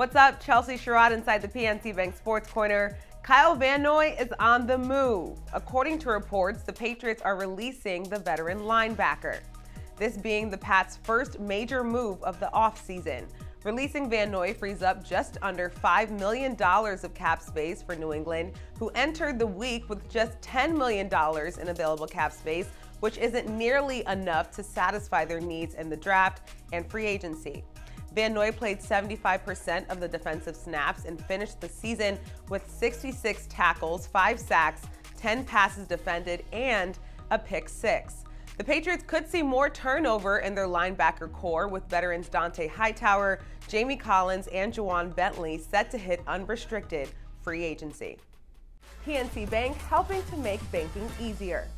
What's up? Chelsea Sherrod inside the PNC Bank Sports Corner. Kyle Van Noy is on the move. According to reports, the Patriots are releasing the veteran linebacker. This being the Pats' first major move of the offseason. Releasing Van Noy frees up just under $5 million of cap space for New England, who entered the week with just $10 million in available cap space, which isn't nearly enough to satisfy their needs in the draft and free agency. Van Noy played 75% of the defensive snaps and finished the season with 66 tackles, 5 sacks, 10 passes defended, and a pick six. The Patriots could see more turnover in their linebacker corps with veterans Dont'a Hightower, Jamie Collins, and Ja'Whaun Bentley set to hit unrestricted free agency. PNC Bank helping to make banking easier.